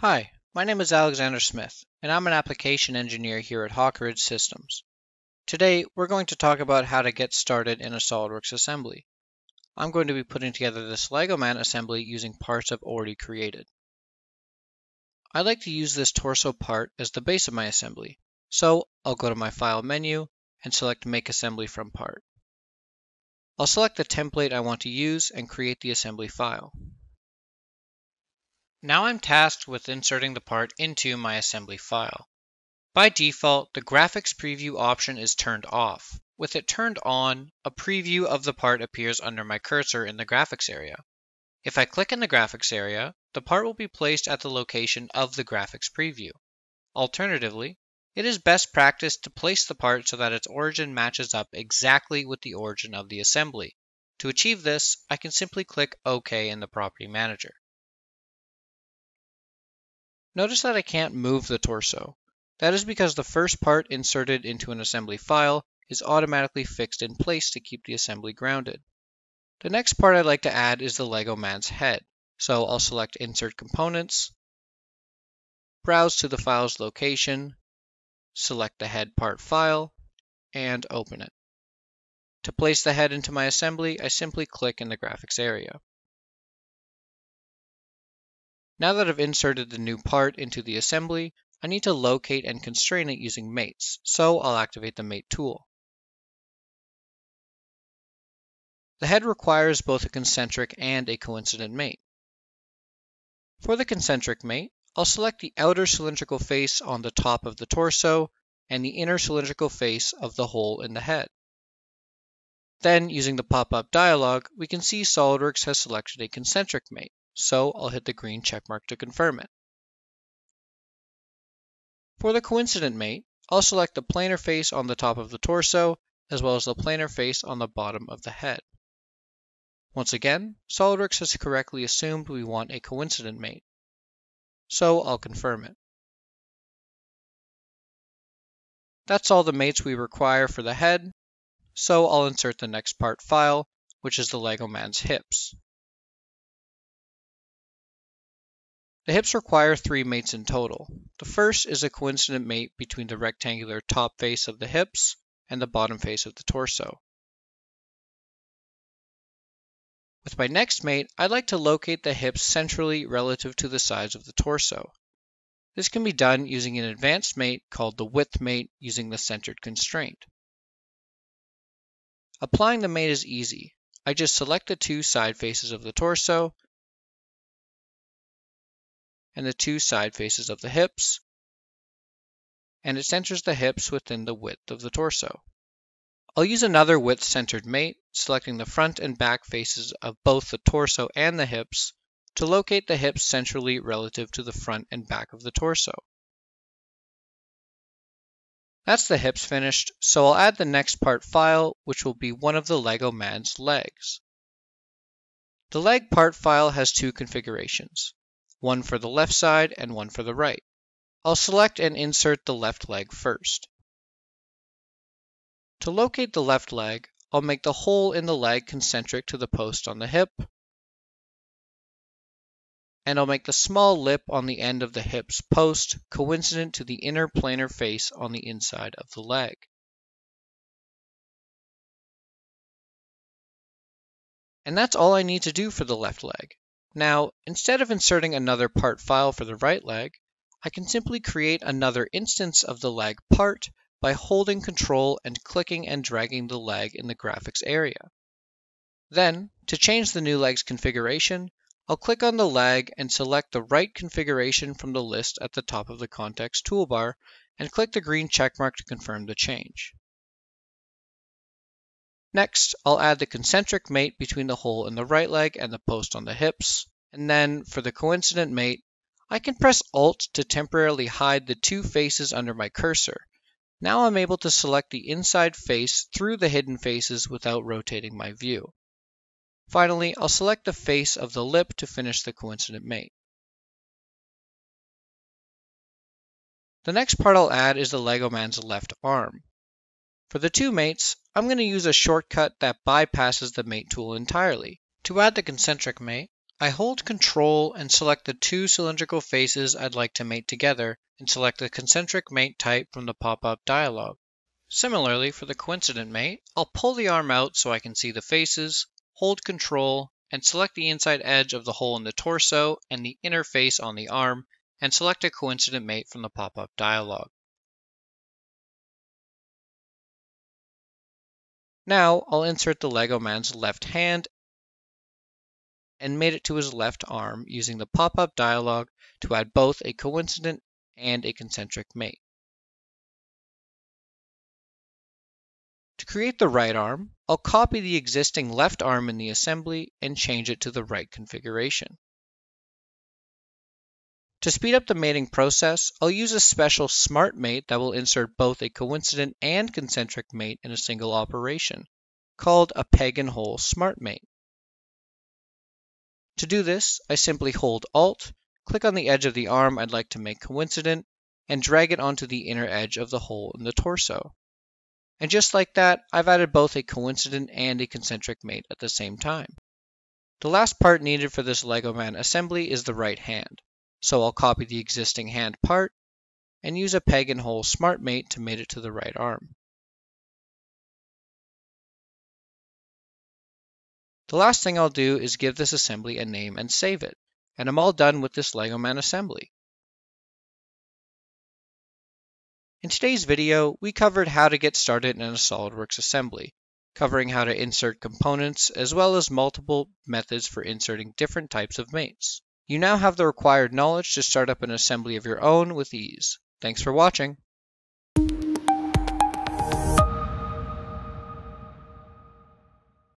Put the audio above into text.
Hi, my name is Alexander Smith, and I'm an application engineer here at Hawk Ridge Systems. Today, we're going to talk about how to get started in a SOLIDWORKS assembly. I'm going to be putting together this LEGO Man assembly using parts I've already created. I like to use this torso part as the base of my assembly, so I'll go to my File menu and select Make Assembly from Part. I'll select the template I want to use and create the assembly file. Now I'm tasked with inserting the part into my assembly file. By default, the graphics preview option is turned off. With it turned on, a preview of the part appears under my cursor in the graphics area. If I click in the graphics area, the part will be placed at the location of the graphics preview. Alternatively, it is best practice to place the part so that its origin matches up exactly with the origin of the assembly. To achieve this, I can simply click OK in the Property Manager. Notice that I can't move the torso. That is because the first part inserted into an assembly file is automatically fixed in place to keep the assembly grounded. The next part I'd like to add is the LEGO man's head. So I'll select Insert Components, browse to the file's location, select the head part file, and open it. To place the head into my assembly, I simply click in the graphics area. Now that I've inserted the new part into the assembly, I need to locate and constrain it using mates, so I'll activate the mate tool. The head requires both a concentric and a coincident mate. For the concentric mate, I'll select the outer cylindrical face on the top of the torso and the inner cylindrical face of the hole in the head. Then, using the pop-up dialog, we can see SOLIDWORKS has selected a concentric mate so I'll hit the green checkmark to confirm it. For the coincident mate, I'll select the planar face on the top of the torso, as well as the planar face on the bottom of the head. Once again, SOLIDWORKS has correctly assumed we want a coincident mate, so I'll confirm it. That's all the mates we require for the head, so I'll insert the next part file, which is the LEGO man's hips. The hips require three mates in total. The first is a coincident mate between the rectangular top face of the hips and the bottom face of the torso. With my next mate, I'd like to locate the hips centrally relative to the sides of the torso. This can be done using an advanced mate called the width mate using the centered constraint. Applying the mate is easy. I just select the two side faces of the torso and the two side faces of the hips, and it centers the hips within the width of the torso. I'll use another width-centered mate, selecting the front and back faces of both the torso and the hips to locate the hips centrally relative to the front and back of the torso. That's the hips finished, so I'll add the next part file, which will be one of the LEGO man's legs. The leg part file has two configurations one for the left side and one for the right. I'll select and insert the left leg first. To locate the left leg, I'll make the hole in the leg concentric to the post on the hip, and I'll make the small lip on the end of the hip's post coincident to the inner planar face on the inside of the leg. And that's all I need to do for the left leg. Now, instead of inserting another part file for the right leg, I can simply create another instance of the leg part by holding Control and clicking and dragging the leg in the graphics area. Then, to change the new leg's configuration, I'll click on the leg and select the right configuration from the list at the top of the context toolbar and click the green checkmark to confirm the change. Next, I'll add the concentric mate between the hole in the right leg and the post on the hips. And then for the coincident mate, I can press Alt to temporarily hide the two faces under my cursor. Now I'm able to select the inside face through the hidden faces without rotating my view. Finally, I'll select the face of the lip to finish the coincident mate. The next part I'll add is the LEGO man's left arm. For the two mates, I'm going to use a shortcut that bypasses the mate tool entirely. To add the concentric mate, I hold Control and select the two cylindrical faces I'd like to mate together and select the concentric mate type from the pop-up dialog. Similarly, for the coincident mate, I'll pull the arm out so I can see the faces, hold Control, and select the inside edge of the hole in the torso and the inner face on the arm, and select a coincident mate from the pop-up dialog. Now I'll insert the Lego man's left hand and mate it to his left arm using the pop-up dialog to add both a coincident and a concentric mate. To create the right arm, I'll copy the existing left arm in the assembly and change it to the right configuration. To speed up the mating process, I'll use a special smart mate that will insert both a coincident and concentric mate in a single operation, called a peg and hole smart mate. To do this, I simply hold Alt, click on the edge of the arm I'd like to make coincident, and drag it onto the inner edge of the hole in the torso. And just like that, I've added both a coincident and a concentric mate at the same time. The last part needed for this Lego Man assembly is the right hand. So I'll copy the existing hand part and use a peg and hole smart mate to mate it to the right arm. The last thing I'll do is give this assembly a name and save it, and I'm all done with this LEGO Man assembly. In today's video, we covered how to get started in a SOLIDWORKS assembly, covering how to insert components as well as multiple methods for inserting different types of mates. You now have the required knowledge to start up an assembly of your own with ease. Thanks for watching.